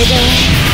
Ready to go?